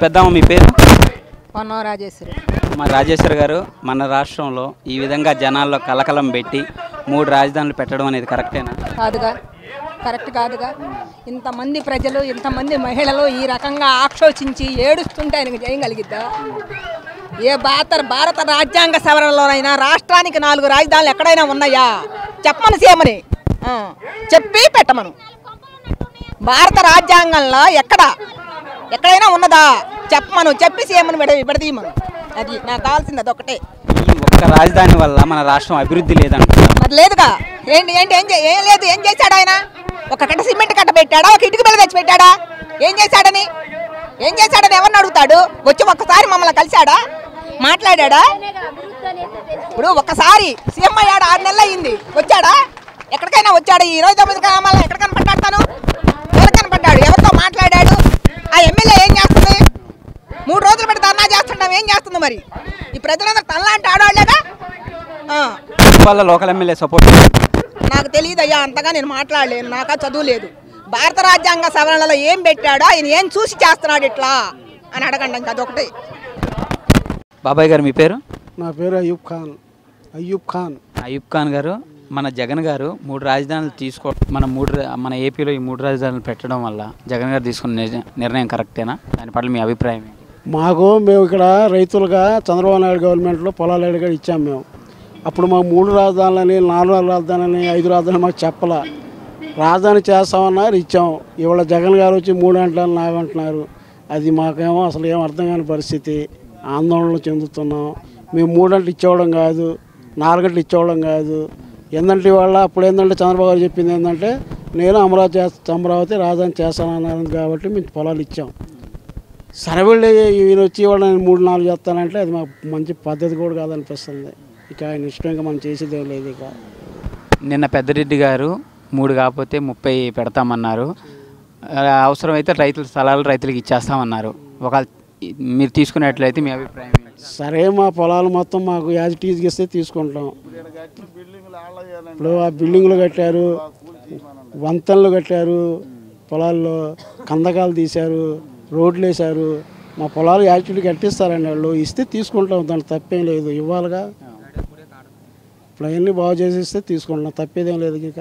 పెద్దమ్మ మీ పేరు? పొన్నం రాజేశ్వరి. మా రాజేశ్వర్ గారు మన రాష్ట్రంలో ఈ విధంగా జనాల్లో కలకలం పెట్టి మూడు రాజధానులు పెట్టడం అనేది కరెక్టేనా? కాదుగా కరెక్ట్ కాదుగా. ఇంతమంది ప్రజలు ఇంతమంది మహిళలు ఈ రకంగా ఆక్షోచించి ఏడుస్తుంటే ఆయనకు చేయగలిగిద్దా ఏ భారత భారత రాజ్యాంగ సవరణలోనైనా రాష్ట్రానికి నాలుగు రాజధానులు ఎక్కడైనా ఉన్నాయా? చెప్పమని సీమని ఆ, చెప్పి పెట్టమను. భారత రాజ్యాంగంలో ఎక్కడ ఎక్కడైనా ఉన్నదా? చెప్పమను. చెప్పి సీమను విడ విడదీయమను అది నాకు కావాల్సింది అదొకటే ఈ ఒక్క రాజధాని వల్ల మన రాష్ట్రం అభివృద్ధి లేదంటున్నారు. మరి లేదుగా. ఏంటి ఏంటి ఏం చే- ఏం లేదు. ఏం చేశాడు ఆయన? ఒక కట్ట సిమెంట్ కట్ట పెట్టాడా? ఒక ఇటుక బిల్ల తెచ్చి పెట్టాడా? ఏం చేశాడని? ఏం చేశాడని ఎవరిని అడుగుతాడు? వచ్చి ఒక్కసారి మమ్మల్ని కలిశాడా? మాట్లాడాడా? ఇప్పుడు ఒక్కసారి సీఎం అయ్యాడు ఆరు నెలలు అయింది. వచ్చాడా? ఎక్కడికైనా వచ్చాడు? ఈ రోజు తొమ్మిది గ్రామాల్లో ఎక్కడ కనపడ్డాడు తను ఎవరు కనపడ్డాడు ఎవరితో మాట్లాడాడు ఆ ఎమ్మెల్యే ఏం చేస్తుంది మూడు రోజులు పెట్టి చేస్తున్నాం ఏం చేస్తుంది మరి? ఈ ప్రజలందరూ తనలాంటి ఆడవాళ్ళేగా? ఆ. వల్ల లోకల్ ఎమ్మెల్యే సపోర్ట్ నాకు తెలియదు అయ్యా అంతగా నేను మాట్లాడలేను. నాకు చదువు లేదు. భారత రాజ్యాంగ సవరణలో ఏం పెట్టాడో ఆయన ఏం చూసి చేస్తున్నాడు ఇట్లా? అని అడగండి ఇంకా అదొకటి. బాబాయ్ గారు మీ పేరు? నా పేరు అయ్యూబ్ ఖాన్. అయ్యూబ్ ఖాన్. అయూబ్ ఖాన్ గారు మన జగన్ గారు మూడు రాజధానులు తీసుకో మన మూడు మన ఏపీలో ఈ మూడు రాజధానులు పెట్టడం వల్ల జగన్ గారు తీసుకున్న నిర్ణ- నిర్ణయం కరెక్టేనా? దాని పట్ల మీ అభిప్రాయం ఏంటి? మాకు మేము ఇక్కడ రైతులుగా చంద్రబాబు నాయుడు గవర్నమెంట్లో పొలాలు అడిగా ఇచ్చాము మేము. అప్పుడు మాకు మూడు రాజధానులని నాలుగు రాజధానులని ఐదు రాజధానులు మాకు చెప్పలా. రాజధాని చేస్తామన్నారు ఇచ్చాము ఇవాళ జగన్ గారు వచ్చి మూడు అంటారు నాలుగు అంటున్నారు. అది మాకేమో అసలు ఏం అర్థం కాని పరిస్థితి. ఆందోళన చెందుతున్నాం. మేము మూడంట్లు ఇచ్చేవడం కాదు నాలుగంటలు ఇచ్చేవడం కాదు. ఏంటంటే ఇవాళ అప్పుడు ఏంటంటే చంద్రబాబు గారు చెప్పింది ఏంటంటే నేను అమరావతి చేస్తా అమరావతి రాజధాని చేస్తానన్నారు కాబట్టి మేము పొలాలు ఇచ్చాం. సరవెళ్ళి ఈయన వచ్చి ఇవాళ నేను మూడు నాలుగు చేస్తానంటే అది మాకు మంచి పద్ధతి కూడా కాదనిపిస్తుంది ఇక ఆయన ఇష్టంగా మనం చేసేదేం లేదు ఇక. నిన్న పెద్దరెడ్డి గారు మూడు కాకపోతే ముప్పై పెడతామన్నారు. అవసరమైతే రైతుల స్థలాలు రైతులకు ఇచ్చేస్తామన్నారు. ఒక మీరు తీసుకున్నట్లయితే మీ అభిప్రాయం సరే మా పొలాలు మొత్తం మాకు యాజ్ టీజ్కి ఇస్తే తీసుకుంటాం. ఇప్పుడు ఆ బిల్డింగ్లు కట్టారు వంతెనలు కట్టారు పొలాల్లో కందకాలు తీశారు. రోడ్లు వేశారు మా పొలాలు యాక్చువల్లీ కట్టిస్తారండి వాళ్ళు. ఇస్తే తీసుకుంటాం దాంట్లో తప్పేం లేదు. ఇవ్వాలిగా. ఇప్పుడు అవన్నీ బాగు చేసి ఇస్తే తీసుకుంటాం. తప్పేదేం లేదు ఇక.